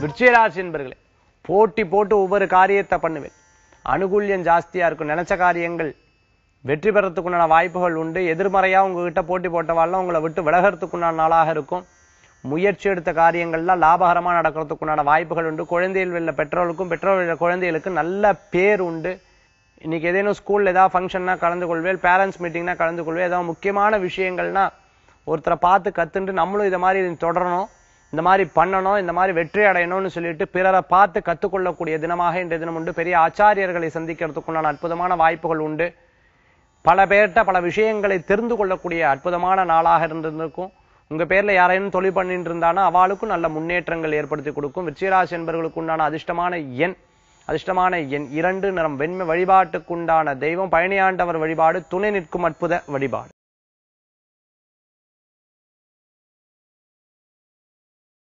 விருச்சிகராசி என்பர்களே போட்டி போட்டு ஒவ்வொரு காரியத்தை பண்ணுவேன். அனுகூல்யம் ஜாஸ்தியாக இருக்கும். நினைச்ச காரியங்கள் வெற்றி பெறத்துக்குண்டான வாய்ப்புகள் உண்டு. எதிர்மறையாக உங்ககிட்ட போட்டி போட்டவாள்லாம் உங்களை விட்டு விலகிறதுக்குண்டான நாளாக இருக்கும். முயற்சி எடுத்த காரியங்கள்லாம் லாபகரமாக நடக்கிறதுக்குண்டான வாய்ப்புகள் உண்டு. குழந்தைகள் வெளில பெற்றோருக்கும் பெற்றோர் குழந்தைகளுக்கு நல்ல பேர் உண்டு. இன்னைக்கு ஏதேனும் ஸ்கூலில் ஏதாவது ஃபங்க்ஷன்னா கலந்து கொள்வேன். பேரண்ட்ஸ் மீட்டிங்னா கலந்து கொள்வேன். ஏதாவது முக்கியமான விஷயங்கள்னா ஒருத்தரை பார்த்து கற்றுண்டு நம்மளும் இதை மாதிரி தொடரணும். இந்த மாதிரி பண்ணணும் இந்த மாதிரி வெற்றி அடையணும்னு சொல்லிட்டு பிறரை பார்த்து கத்துக்கொள்ளக்கூடிய தினமாக இன்றைய தினம் உண்டு. பெரிய ஆச்சாரியர்களை சந்திக்கிறதுக்குண்டான அற்புதமான வாய்ப்புகள் உண்டு. பல பேர்கிட்ட பல விஷயங்களை தெரிந்து கொள்ளக்கூடிய அற்புதமான நாளாக இருந்திருக்கும் உங்க பேர்ல யாரையும் தொழில் பண்ணிட்டு இருந்தானா அவளுக்கும் நல்ல முன்னேற்றங்கள் ஏற்படுத்தி கொடுக்கும். விச்சிராசி என்பவர்களுக்கு உண்டான அதிர்ஷ்டமான எண் அதிர்ஷ்டமான எண் இரண்டு நிறம். வெண்மை வழிபாட்டுக்குண்டான தெய்வம் பழனியாண்டவர் வழிபாடு துணை நிற்கும் அற்புத வழிபாடு.